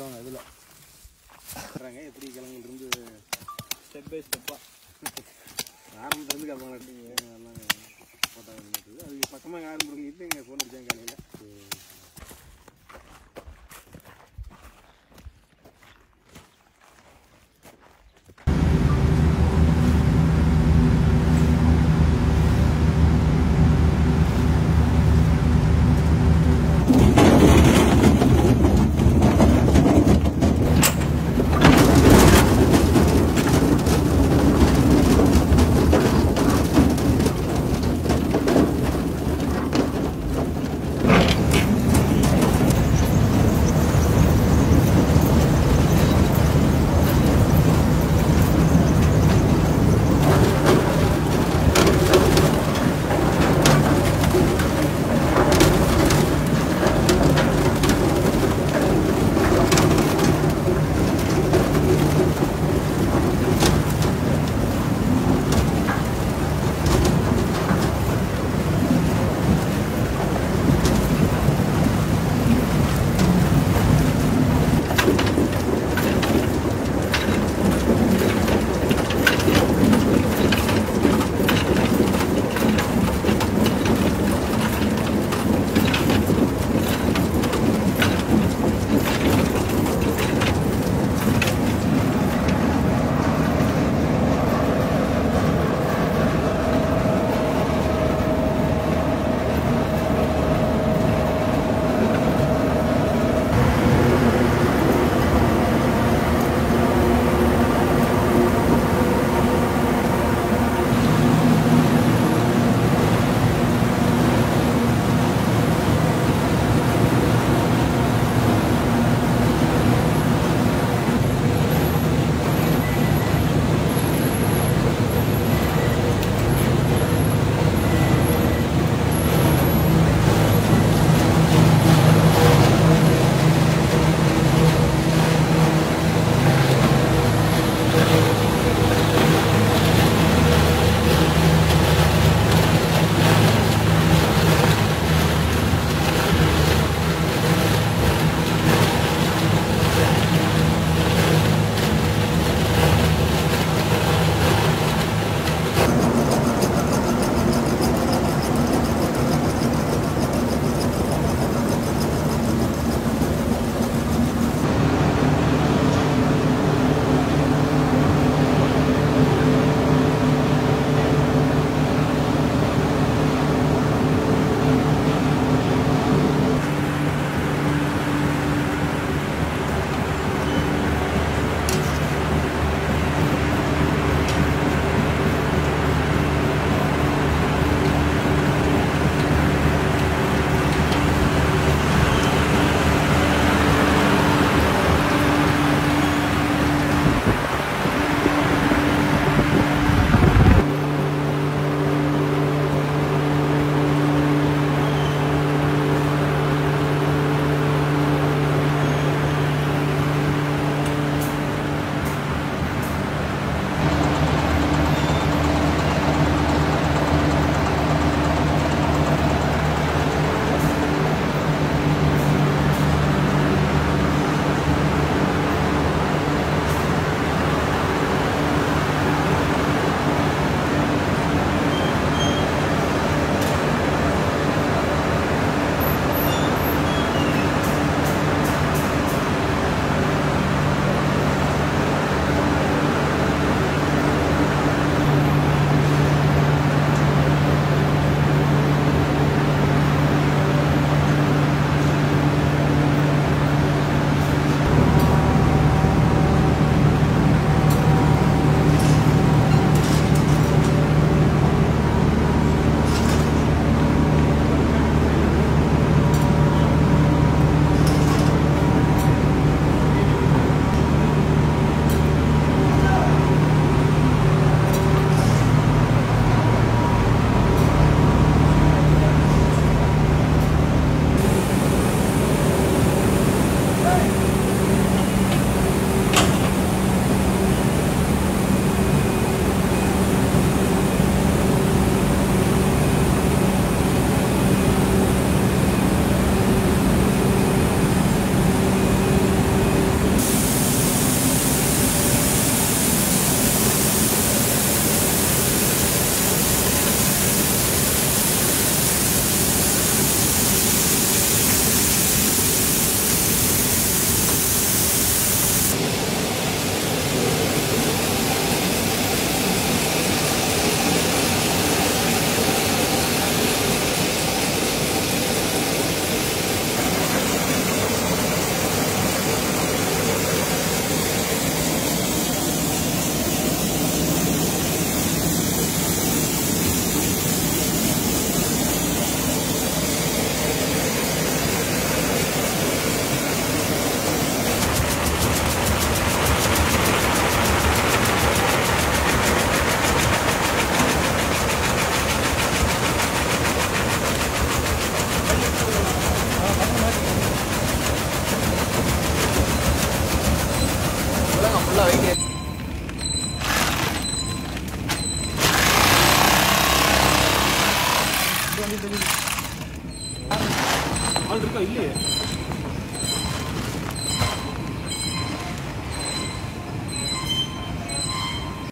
வருவாங்க இதில் வர்றாங்க எப்படி கிழங்குலேருந்து ஸ்டெப் பை ஸ்டெப்பாக ஆரம்பத்துலேருந்து கிளம்பலாம் எல்லாம் போட்டாங்க அதுக்கு பக்கமாக ஆரம்பிங்கிட்டு எங்கள் ஃபோன் அடித்தாங்க காலையில். ಆರ್ಡ್ರ್ ಇಲ್ಲಿ